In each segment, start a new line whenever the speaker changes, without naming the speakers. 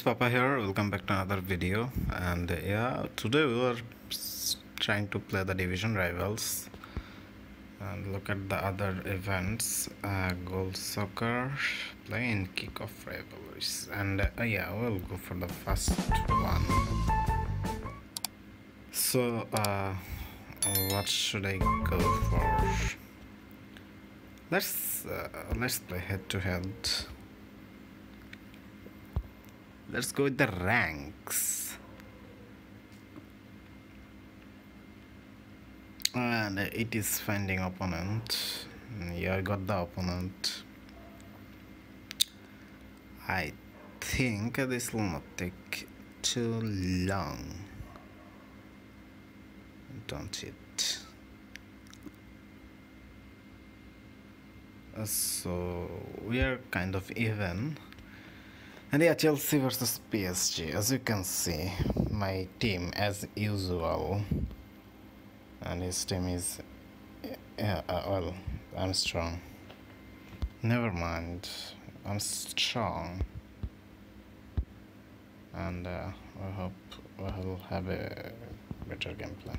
it's Pappa here. Welcome back to another video. And yeah, today we were trying to play the division rivals and look at the other events. Uh, goal soccer, playing kickoff rivalries, and uh, yeah, we'll go for the first one. So, uh, what should I go for? Let's uh, let's play head to head. Let's go with the ranks. And it is finding opponent. Yeah, I got the opponent. I think this will not take too long. Don't it? So we are kind of even. And yeah, Chelsea versus PSG. As you can see, my team as usual. And his team is. Yeah, uh, well, I'm strong. Never mind. I'm strong. And uh, I hope we'll have a better gameplay.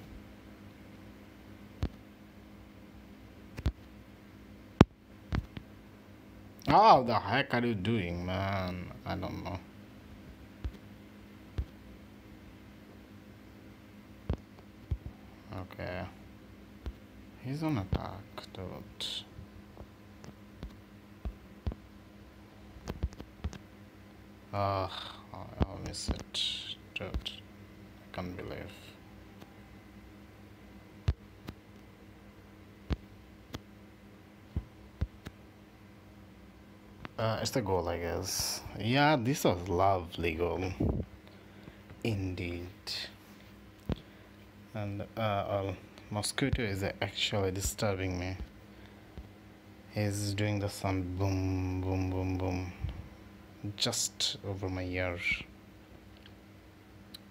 How the heck are you doing, man? I don't know. Okay. He's on attack, dude. Oh, I'll miss it, dude. I can't believe. Uh, it's the goal, I guess. Yeah, this was lovely goal. Indeed. And, uh, well, Mosquito is actually disturbing me. He's doing the sound boom, boom, boom, boom. Just over my ear.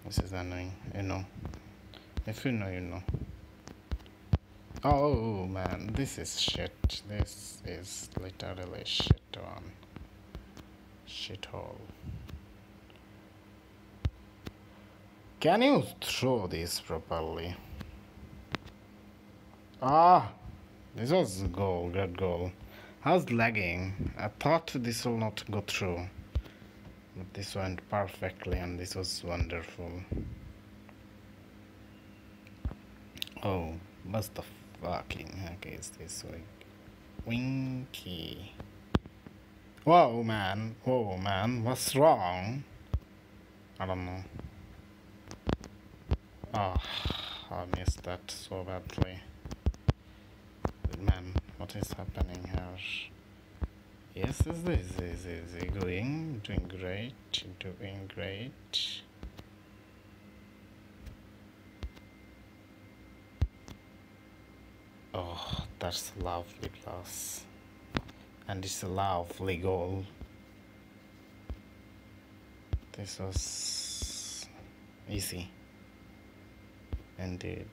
This is annoying, you know. If you know, you know. Oh man, this is shit. This is literally shit one. Shithole. Can you throw this properly? Ah, this was a goal, good goal. I was lagging. I thought this will not go through. But this went perfectly and this was wonderful. Oh, what's the fucking heck is this like winky whoa man. Whoa man. What's wrong? I don't know. Oh i missed that so badly. Man what is happening here? Yes is this is is going doing great doing great. Oh, that's lovely plus. And it's lovely goal. This was easy. Indeed.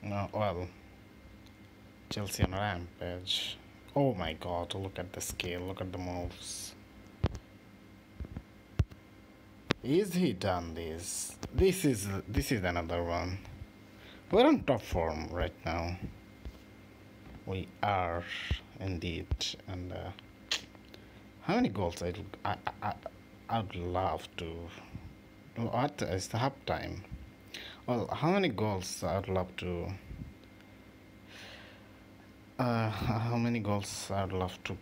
No, well, Chelsea on rampage. Oh my god, look at the scale, look at the moves. Is he done this? This is this is another one. We're on top form right now. We are indeed, and uh, how many goals I'd, I I I'd love to. What is the half time? Well, how many goals I'd love to. Uh, how many goals I'd love to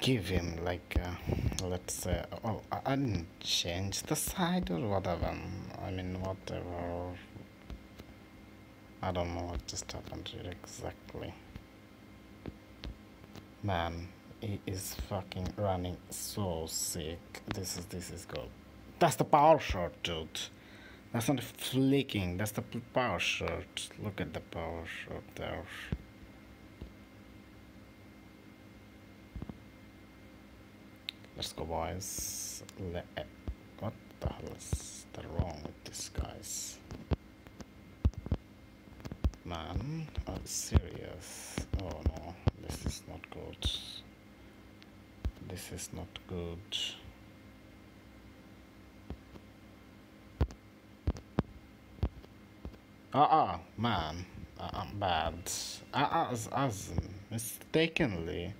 give him? Like, uh, let's say, well, I didn't change the side or whatever. I mean, whatever I don't know what just happened exactly. Man, he is fucking running so sick. This is this is good. That's the power shot, dude. That's not flicking. That's the power shot. Look at the power shot there. Let's go, boys. Le eh, what the hell is the wrong with these guys? man are serious oh no this is not good. This is not good. Uh-uh man. I'm bad. Uh, as, as mistakenly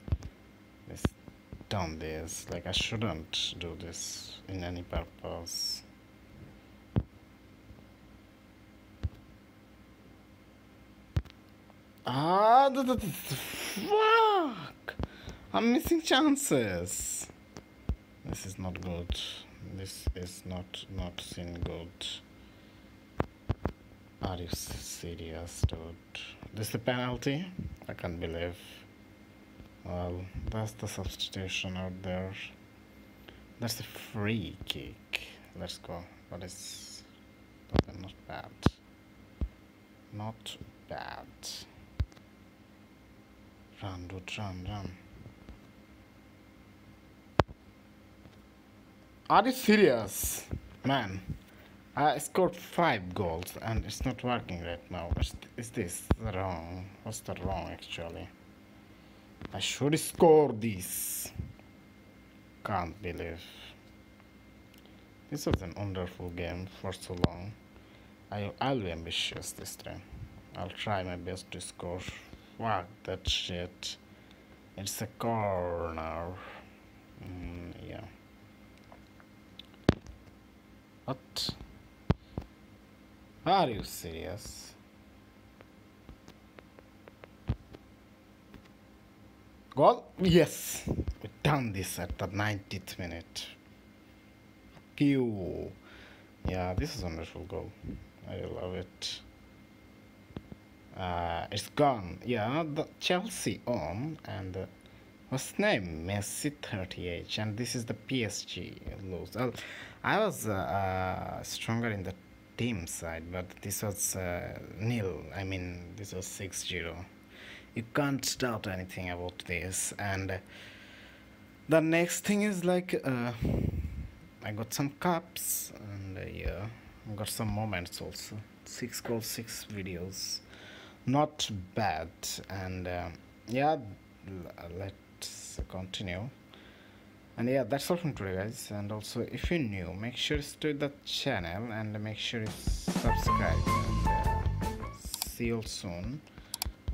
done this like I shouldn't do this in any purpose Ah, the, the, the, fuck! I'm missing chances. This is not good. This is not not seen good. Are you serious, dude? This is a penalty? I can't believe. Well, that's the substitution out there. That's a free kick. Let's go. Is... Okay, not bad. Not bad. Run, dude, run, run. Are you serious? Man, I scored five goals and it's not working right now. Is, is this wrong? What's the wrong actually? I should score this. Can't believe. This was an wonderful game for so long. I, I'll be ambitious this time. I'll try my best to score. Fuck that shit. It's a corner. Mm, yeah. What? Are you serious? Goal? Yes! We done this at the 90th minute. Pew! Yeah, this is a wonderful goal. I love it. Uh, it's gone. Yeah, the Chelsea on and uh, what's name? Messi 38, and this is the PSG lose. I was uh, uh, stronger in the team side, but this was uh, nil. I mean, this was 6 0 you can't doubt anything about this and the next thing is like uh, I got some cups and uh, yeah got some moments also six goals six videos not bad and uh, yeah let's continue and yeah that's all from today guys and also if you're new make sure to the channel and make sure you subscribe and uh, see you soon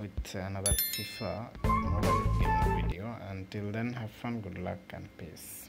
with another FIFA mobile game video. Until then, have fun, good luck, and peace.